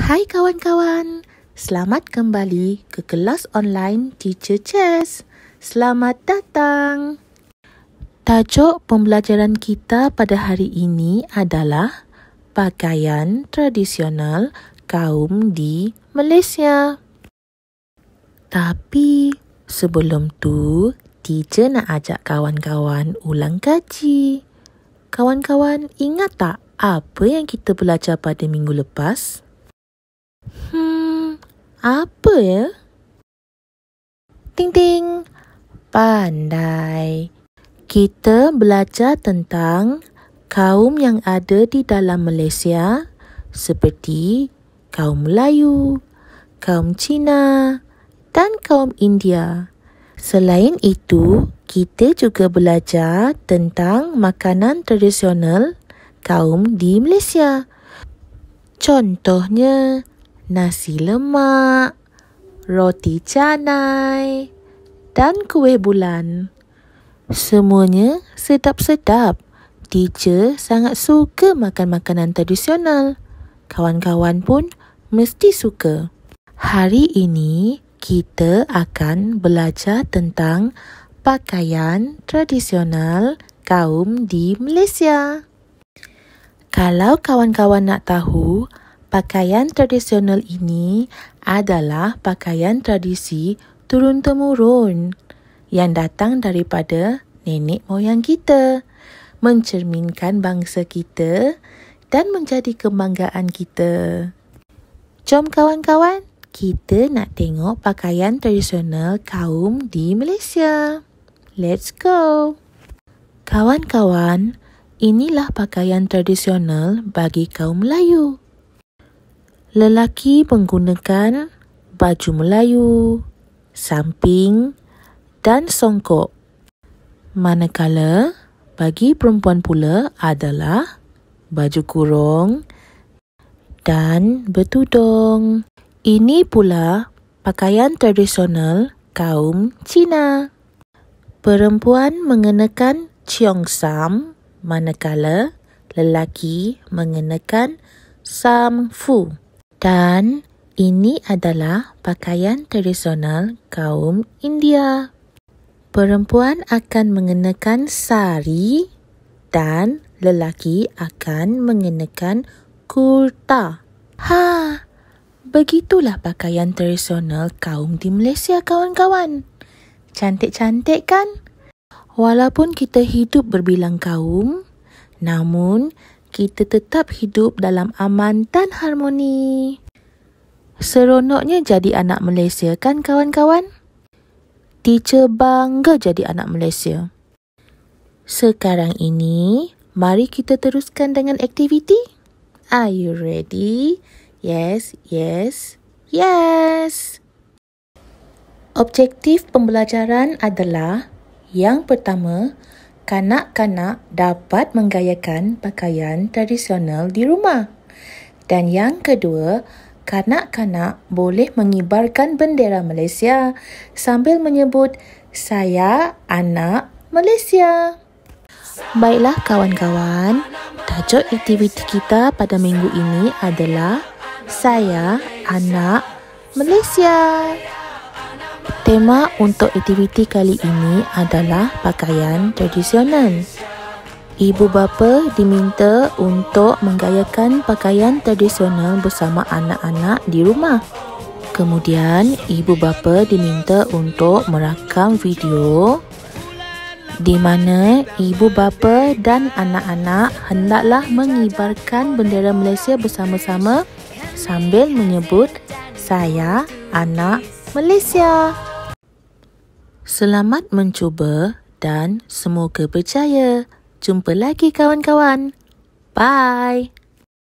Hai kawan-kawan, selamat kembali ke kelas online Teacher Chess. Selamat datang. Tajuk pembelajaran kita pada hari ini adalah pakaian tradisional kaum di Malaysia. Tapi sebelum tu, teacher nak ajak kawan-kawan ulang kaji. Kawan-kawan ingat tak apa yang kita belajar pada minggu lepas? Hmm, apa ya? Ting ting. Pandai. Kita belajar tentang kaum yang ada di dalam Malaysia seperti kaum Melayu, kaum Cina dan kaum India. Selain itu, kita juga belajar tentang makanan tradisional kaum di Malaysia. Contohnya, nasi lemak, roti canai dan kuih bulan. Semuanya sedap-sedap. Teacher sangat suka makan makanan tradisional. Kawan-kawan pun mesti suka. Hari ini kita akan belajar tentang pakaian tradisional kaum di Malaysia. Kalau kawan-kawan nak tahu, Pakaian tradisional ini adalah pakaian tradisi turun-temurun yang datang daripada nenek moyang kita, mencerminkan bangsa kita dan menjadi kebanggaan kita. Jom kawan-kawan, kita nak tengok pakaian tradisional kaum di Malaysia. Let's go! Kawan-kawan, inilah pakaian tradisional bagi kaum Melayu. Lelaki menggunakan baju Melayu, samping dan songkok. Manakala bagi perempuan pula adalah baju kurung dan bertudung. Ini pula pakaian tradisional kaum Cina. Perempuan mengenakan cheongsam manakala lelaki mengenakan samfu. Dan ini adalah pakaian tradisional kaum India. Perempuan akan mengenakan sari dan lelaki akan mengenakan kurta. Ha, begitulah pakaian tradisional kaum di Malaysia kawan-kawan. Cantik-cantik kan? Walaupun kita hidup berbilang kaum, namun kita tetap hidup dalam aman dan harmoni. Seronoknya jadi anak Malaysia kan kawan-kawan? Teacher bangga jadi anak Malaysia. Sekarang ini, mari kita teruskan dengan aktiviti. Are you ready? Yes, yes, yes. Objektif pembelajaran adalah yang pertama, kanak-kanak dapat menggayakan pakaian tradisional di rumah. Dan yang kedua, kanak-kanak boleh mengibarkan bendera Malaysia sambil menyebut saya anak Malaysia. Baiklah kawan-kawan, tajuk aktiviti kita pada minggu ini adalah saya anak Malaysia. Tema untuk aktiviti kali ini adalah pakaian tradisional. Ibu bapa diminta untuk menggayakan pakaian tradisional bersama anak-anak di rumah. Kemudian, ibu bapa diminta untuk merakam video di mana ibu bapa dan anak-anak hendaklah mengibarkan bendera Malaysia bersama-sama sambil menyebut saya anak Malaysia. Selamat mencuba dan semoga berjaya. Jumpa lagi kawan-kawan. Bye.